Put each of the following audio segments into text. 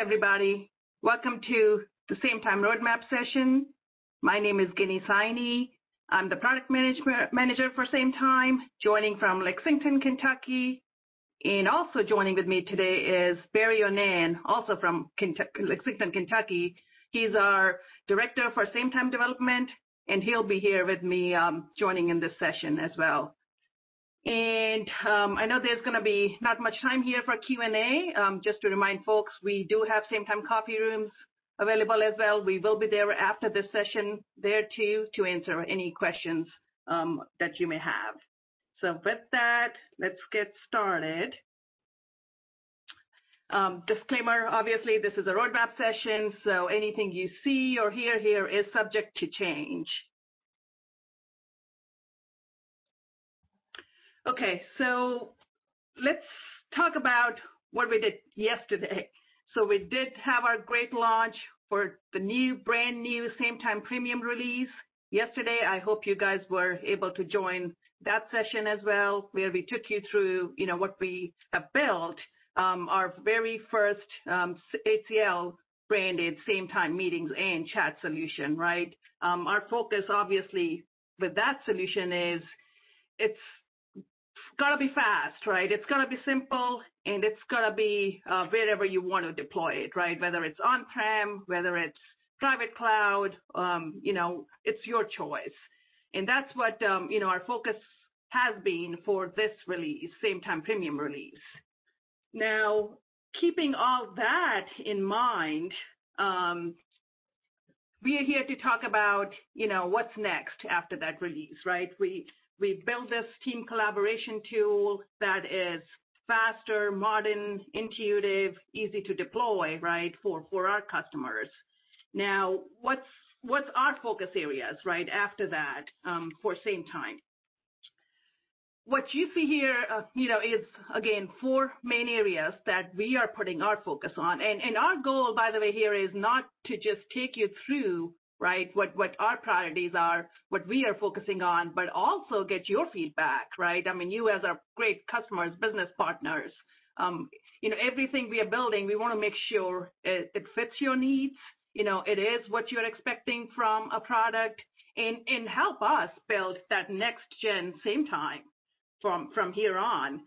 everybody. Welcome to the Sametime Roadmap session. My name is Ginny Saini. I'm the product manager for Sametime, joining from Lexington, Kentucky. And also joining with me today is Barry Onan, also from Kentucky, Lexington, Kentucky. He's our director for Sametime Development, and he'll be here with me um, joining in this session as well. And um, I know there's going to be not much time here for Q&A. Um, just to remind folks, we do have Sametime coffee rooms available as well. We will be there after the session there too to answer any questions um, that you may have. So with that, let's get started. Um, disclaimer, obviously this is a roadmap session, so anything you see or hear here is subject to change. Okay, so let's talk about what we did yesterday. So we did have our great launch for the new, brand new Sametime Premium release. Yesterday, I hope you guys were able to join that session as well, where we took you through, you know, what we have built, um, our very first um, HCL branded Sametime meetings and chat solution, right? Um, our focus, obviously, with that solution is it's got to be fast, right? It's got to be simple and it's got to be uh, wherever you want to deploy it, right? Whether it's on-prem, whether it's private cloud, um, you know, it's your choice. And that's what, um, you know, our focus has been for this release, Sametime premium release. Now, keeping all that in mind, um, we are here to talk about, you know, what's next after that release, right? We we built this team collaboration tool that is faster, modern, intuitive, easy to deploy, right, for, for our customers. Now, what's what's our focus areas, right, after that um, for Sametime? What you see here, uh, you know, is again four main areas that we are putting our focus on, and and our goal, by the way, here is not to just take you through right? What what our priorities are, what we are focusing on, but also get your feedback, right? I mean, you as our great customers, business partners, um, you know, everything we are building, we want to make sure it, it fits your needs. You know, it is what you're expecting from a product, and and help us build that next gen Sametime from from here on.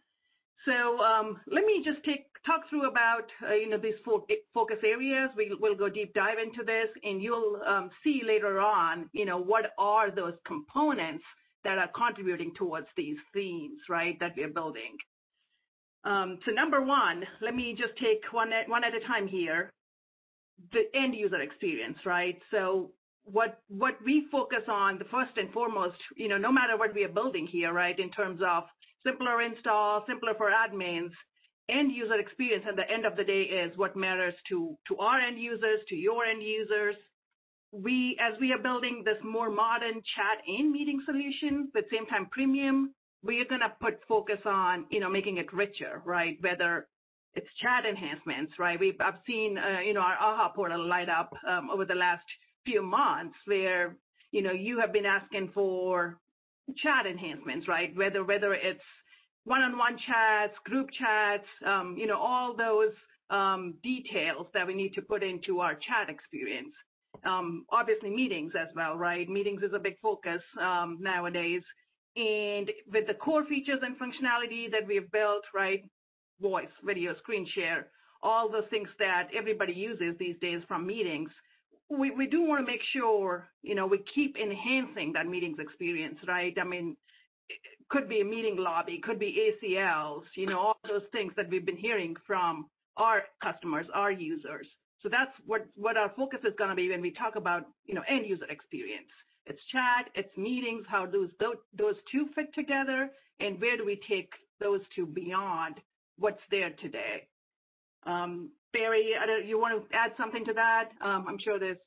So um, let me just take talk through about uh, you know these four focus areas. We will go deep dive into this, and you'll um, see later on you know what are those components that are contributing towards these themes, right? That we're building. Um, so number one, let me just take one at, one at a time here. The end user experience, right? So what what we focus on, the first and foremost, you know, no matter what we are building here, right, in terms of simpler install, simpler for admins, end user experience at the end of the day is what matters to, to our end users, to your end users. We, as we are building this more modern chat and meeting solution but Sametime premium, we are going to put focus on, you know, making it richer, right? Whether it's chat enhancements, right? We've, I've seen, uh, you know, our AHA portal light up um, over the last few months where, you know, you have been asking for chat enhancements, right? Whether whether it's one-on-one chats, group chats, um, you know, all those um, details that we need to put into our chat experience. Um, obviously, meetings as well, right? Meetings is a big focus um, nowadays. And with the core features and functionality that we've built, right? Voice, video, screen share, all those things that everybody uses these days from meetings, we, we do want to make sure, you know, we keep enhancing that meetings experience, right? I mean, it could be a meeting lobby, could be ACLs, you know, all those things that we've been hearing from our customers, our users. So that's what, what our focus is going to be when we talk about, you know, end user experience. It's chat, it's meetings, how those, those two fit together, and where do we take those two beyond what's there today. Um, Barry, you want to add something to that? Um, I'm sure there's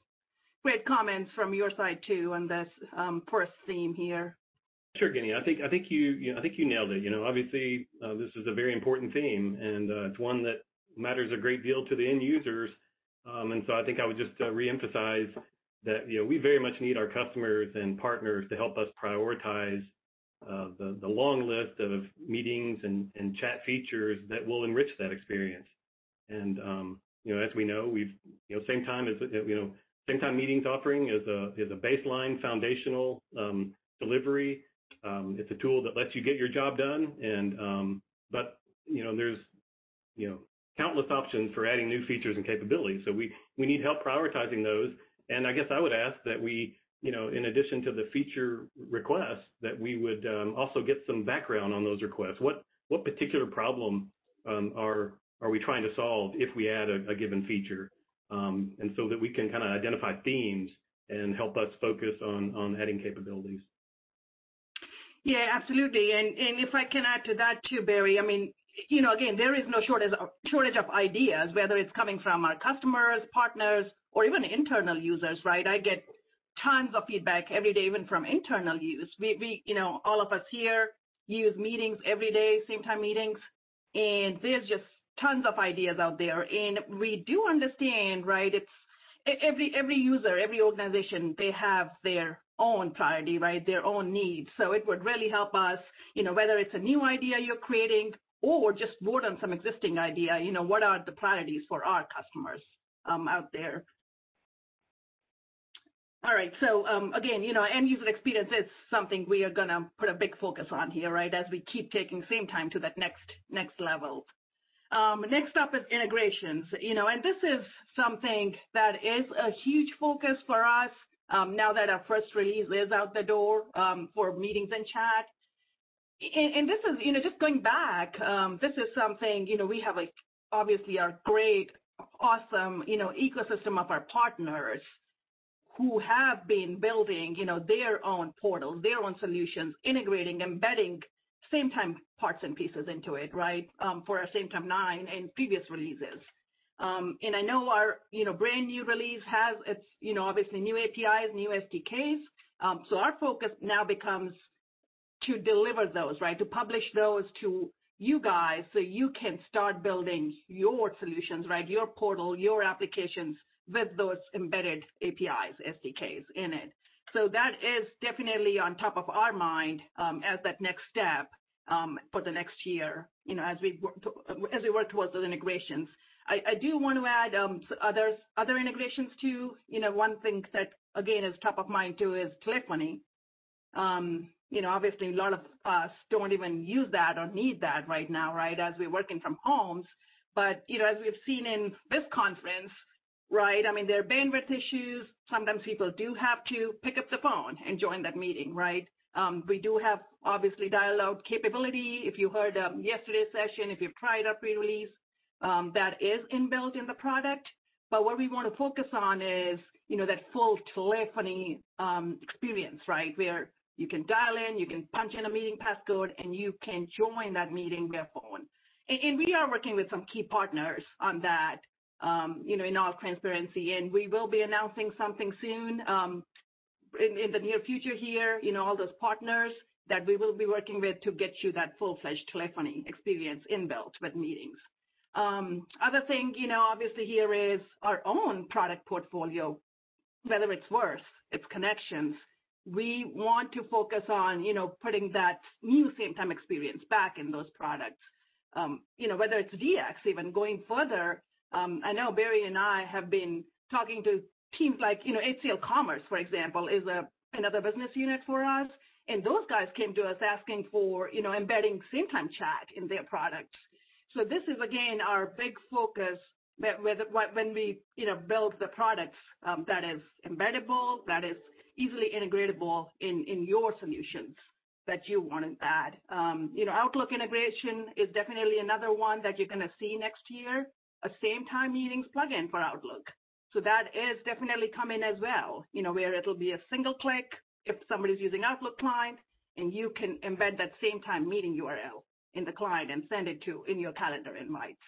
great comments from your side too on this um, first theme here. Sure, Ginny. I think I think you, you know, I think you nailed it. You know, obviously uh, this is a very important theme, and uh, it's one that matters a great deal to the end users. Um, and so I think I would just uh, reemphasize that you know we very much need our customers and partners to help us prioritize uh, the the long list of meetings and and chat features that will enrich that experience. And um, you know, as we know, we've, you know, Sametime as, you know, Sametime meetings offering is a, is a baseline foundational um, delivery. Um, it's a tool that lets you get your job done. And, um, but, you know, there's, you know, countless options for adding new features and capabilities. So we, we need help prioritizing those. And I guess I would ask that we, you know, in addition to the feature requests, that we would um, also get some background on those requests. What, what particular problem um, are, are we trying to solve if we add a, a given feature? Um, and so that we can kind of identify themes and help us focus on, on adding capabilities. Yeah, absolutely. And, and if I can add to that too, Barry, I mean, you know, again, there is no shortage of, shortage of ideas, whether it's coming from our customers, partners, or even internal users, right? I get tons of feedback every day, even from internal use. We, we, you know, all of us here use meetings every day, Sametime meetings, and there's just tons of ideas out there. And we do understand, right? It's every every user, every organization, they have their own priority, right? Their own needs. So it would really help us, you know, whether it's a new idea you're creating or just vote on some existing idea, you know, what are the priorities for our customers um, out there? All right, so um, again, you know, end user experience is something we are gonna put a big focus on here, right, as we keep taking Sametime to that next next level. Um, next up is integrations, you know, and this is something that is a huge focus for us um, now that our first release is out the door um, for meetings and chat. And, and, this is, you know, just going back, um, this is something, you know, we have a, obviously our great, awesome, you know, ecosystem of our partners who have been building, you know, their own portals, their own solutions, integrating, embedding Sametime parts and pieces into it, right, um, for our Sametime nine and previous releases. Um, and I know our, you know, brand new release has its, you know, obviously new APIs, new SDKs. Um, so our focus now becomes to deliver those, right, to publish those to you guys so you can start building your solutions, right, your portal, your applications with those embedded APIs, SDKs in it. So that is definitely on top of our mind um, as that next step um, for the next year, you know, as we work, as we work towards those integrations. I, do want to add um, other, other integrations too. You know, one thing that, again, is top of mind too is telephony. You know, obviously a lot of us don't even use that or need that right now, right, as we're working from homes. But, you know, as we've seen in this conference, right? I mean, there are bandwidth issues. Sometimes people do have to pick up the phone and join that meeting, right? Um, we do have obviously dial out capability. If you heard um, yesterday's session, if you've tried our pre-release, um, that is inbuilt in the product. But what we want to focus on is, you know, that full telephony um, experience, right? Where you can dial in, you can punch in a meeting passcode, and you can join that meeting via phone. And, and we are working with some key partners on that um, you know, in all transparency. And we will be announcing something soon um, in, in, the near future here, you know, all those partners that we will be working with to get you that full-fledged telephony experience inbuilt with meetings. Um, other thing, you know, obviously here is our own product portfolio, whether it's Verse, it's connections. We want to focus on, you know, putting that new Sametime experience back in those products. Um, you know, whether it's DX, even going further, um, I know Barry and I have been talking to teams like, you know, HCL Commerce, for example, is a, another business unit for us. And those guys came to us asking for, you know, embedding Sametime chat in their products. So this is, again, our big focus when we, you know, build the products um, that is embeddable, that is easily integratable in, in your solutions that you want to add. Um, you know, Outlook integration is definitely another one that you're going to see next year a Sametime meetings plugin for Outlook. So that is definitely coming as well, you know, where it'll be a single click if somebody's using Outlook client and you can embed that Sametime meeting URL in the client and send it to in your calendar invites.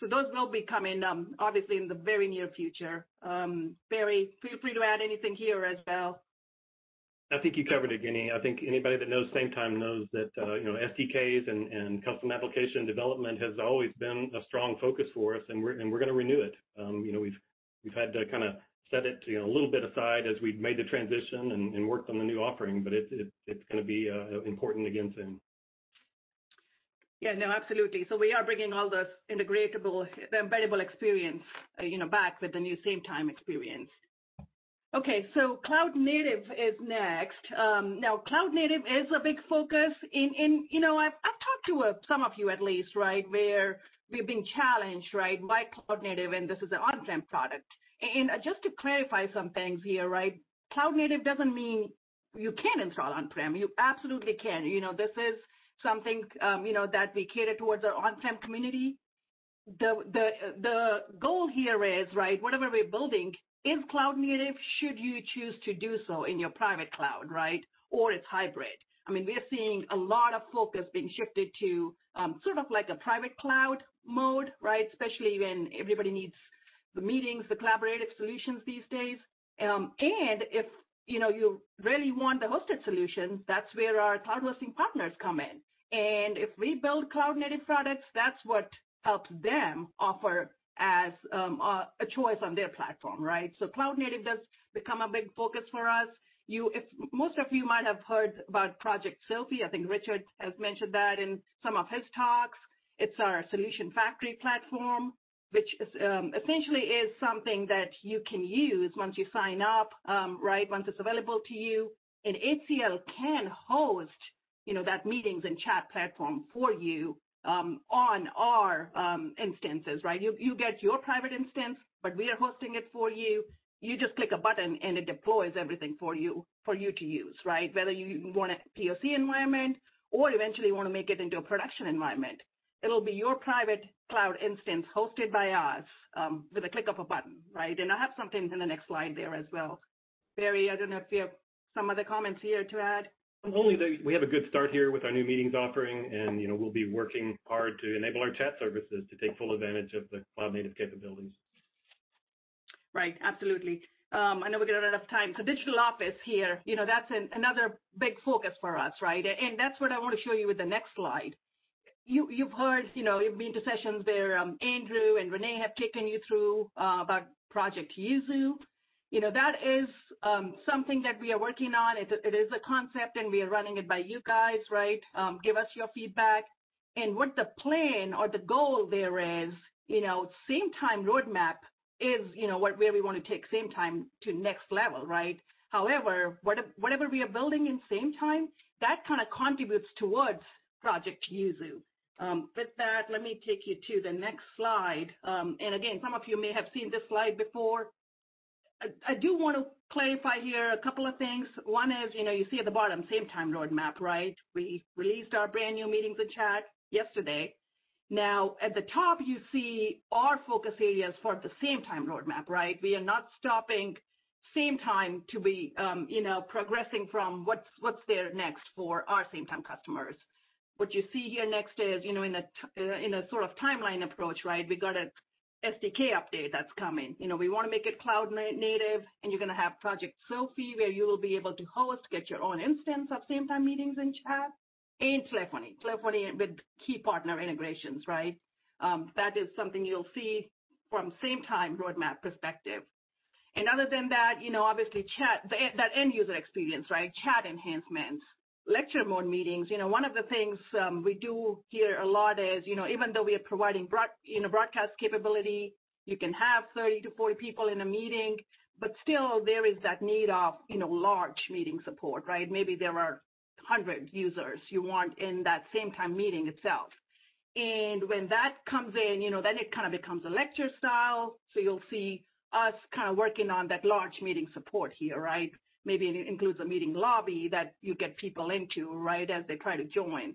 So those will be coming um, obviously in the very near future. Um, Barry, feel free to add anything here as well. I think you covered it, Ginny. I think anybody that knows Sametime knows that uh, you know SDKs and, and custom application development has always been a strong focus for us, and we're and we're going to renew it. Um, you know, we've we've had to kind of set it you know a little bit aside as we've made the transition and, and worked on the new offering, but it, it it's going to be uh, important again soon. Yeah, no, absolutely. So we are bringing all the integratable, the embeddable experience, uh, you know, back with the new Sametime experience. Okay, so cloud native is next. Um, now, cloud native is a big focus. In, in you know, I've, I've talked to uh, some of you at least, right, where we've been challenged, right, why cloud native, and this is an on-prem product. And just to clarify some things here, right, cloud native doesn't mean you can install on-prem. You absolutely can. You know, this is something, um, you know, that we cater towards our on-prem community. The, the, the goal here is, right, whatever we're building is cloud native should you choose to do so in your private cloud, right? Or it's hybrid. I mean, we're seeing a lot of focus being shifted to um, sort of like a private cloud mode, right? Especially when everybody needs the meetings, the collaborative solutions these days. Um, and if you know you really want the hosted solution, that's where our cloud hosting partners come in. And if we build cloud native products, that's what helps them offer as um, a, choice on their platform, right? So cloud native does become a big focus for us. You, if most of you might have heard about Project SoFy, I think Richard has mentioned that in some of his talks. It's our solution factory platform, which is, um, essentially is something that you can use once you sign up, um, right? Once it's available to you. And HCL can host, you know, that meetings and chat platform for you um, on our um, instances, right? You, you get your private instance, but we are hosting it for you. You just click a button and it deploys everything for you for you to use, right? Whether you want a POC environment or eventually want to make it into a production environment, it'll be your private cloud instance hosted by us um, with a click of a button, right? And I have something in the next slide there as well. Barry, I don't know if you have some other comments here to add. Only that we have a good start here with our new meetings offering, and you know we'll be working hard to enable our chat services to take full advantage of the cloud native capabilities. Right, absolutely. Um, I know to run out of time. So digital office here, you know, that's an, another big focus for us, right? And that's what I want to show you with the next slide. You, you've heard, you know, you've been to sessions where um, Andrew and Renee have taken you through uh, about Project Yuzu you know, that is um, something that we are working on. It, it is a concept and we are running it by you guys, right? Um, give us your feedback. And what the plan or the goal there is, you know, same time roadmap is, you know, what, where we want to take Sametime to next level, right? However, whatever we are building in Sametime, that kind of contributes towards Project Yuzu. Um, with that, let me take you to the next slide. Um, and again, some of you may have seen this slide before. I, do want to clarify here a couple of things. One is, you know, you see at the bottom, Sametime roadmap, right? We released our brand new meetings and chat yesterday. Now, at the top, you see our focus areas for the Sametime roadmap, right? We are not stopping Sametime to be, um, you know, progressing from what's what's there next for our Sametime customers. What you see here next is, you know, in a uh, in a sort of timeline approach, right? We got a SDK update that's coming. You know, we want to make it cloud native, and you're going to have Project SoFy, where you will be able to host, get your own instance of Sametime meetings and chat, and telephony, telephony with key partner integrations, right? Um, that is something you'll see from Sametime roadmap perspective. And other than that, you know, obviously chat, the, that end user experience, right? Chat enhancements, lecture mode meetings, you know, one of the things um, we do here a lot is, you know, even though we are providing broad, you know, broadcast capability, you can have 30 to 40 people in a meeting, but still there is that need of, you know, large meeting support, right? Maybe there are 100 users you want in that Sametime meeting itself. And when that comes in, you know, then it kind of becomes a lecture style. So you'll see us kind of working on that large meeting support here, right? Maybe it includes a meeting lobby that you get people into, right, as they try to join.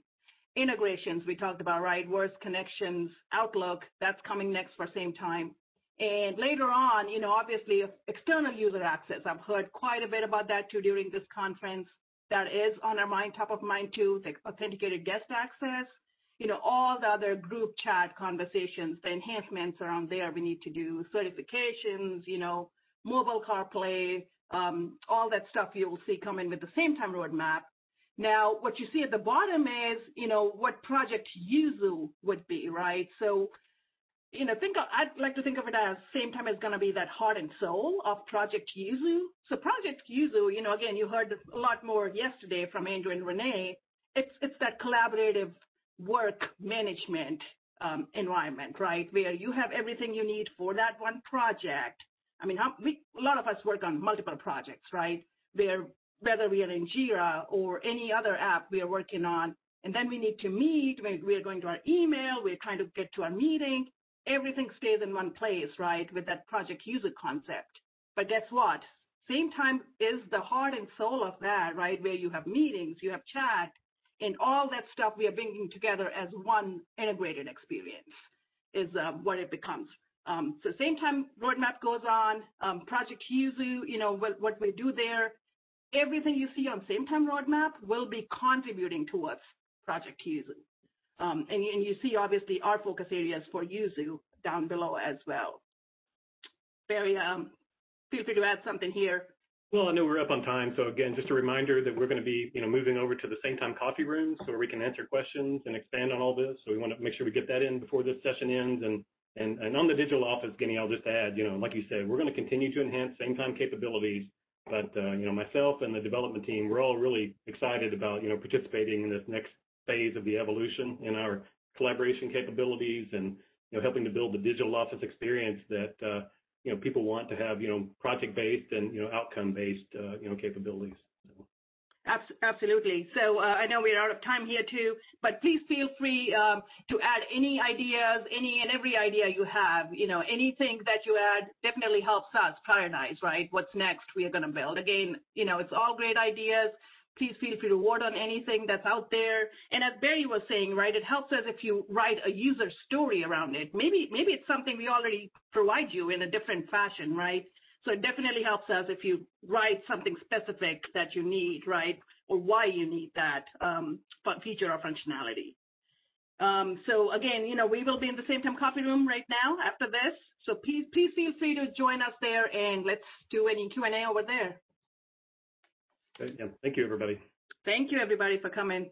Integrations, we talked about, right, Verse Connections, Outlook, that's coming next for Sametime. And later on, you know, obviously external user access. I've heard quite a bit about that too during this conference. That is on our mind, top of mind too, the authenticated guest access. You know, all the other group chat conversations, the enhancements around there we need to do, certifications, you know, mobile CarPlay, um, all that stuff you will see coming with the Sametime roadmap. Now, what you see at the bottom is, you know, what Project Yuzu would be, right? So, you know, think of, I'd like to think of it as Sametime as going to be that heart and soul of Project Yuzu. So Project Yuzu, you know, again, you heard a lot more yesterday from Andrew and Renee. It's it's that collaborative work management um, environment, right? Where you have everything you need for that one project. I mean, how, we, a lot of us work on multiple projects, right? Where whether we are in Jira or any other app we are working on, and then we need to meet, we are going to our email, we're trying to get to our meeting, everything stays in one place, right, with that Project Yuzu concept. But guess what? Sametime is the heart and soul of that, right, where you have meetings, you have chat, and all that stuff we are bringing together as one integrated experience is uh, what it becomes. Um, so Sametime roadmap goes on, um, Project Yuzu, you know, what, what we do there, everything you see on Sametime roadmap will be contributing towards Project Yuzu. Um, and, and, you see obviously our focus areas for Yuzu down below as well. Barry, um, feel free to add something here. Well, I know we're up on time, so again, just a reminder that we're going to be, you know, moving over to the Sametime coffee rooms so we can answer questions and expand on all this. So we want to make sure we get that in before this session ends. And and and on the digital office, Ginny, I'll just add, you know, like you said, we're going to continue to enhance Sametime capabilities. But uh, you know, myself and the development team, we're all really excited about, you know, participating in this next phase of the evolution in our collaboration capabilities and you know helping to build the digital office experience that uh, you know, people want to have, you know, project-based and, you know, outcome-based, uh, you know, capabilities. Absolutely. So uh, I know we're out of time here too, but please feel free um, to add any ideas, any and every idea you have. You know, anything that you add definitely helps us prioritize, right? What's next we are going to build. Again, you know, it's all great ideas please feel free to vote on anything that's out there. And as Barry was saying, right, it helps us if you write a user story around it. Maybe maybe it's something we already provide you in a different fashion, right? So it definitely helps us if you write something specific that you need, right, or why you need that um, feature or functionality. Um, so again, you know, we will be in the Sametime coffee room right now after this. So please, please feel free to join us there and let's do any Q&A over there. Yeah. Thank you, everybody. Thank you, everybody, for coming.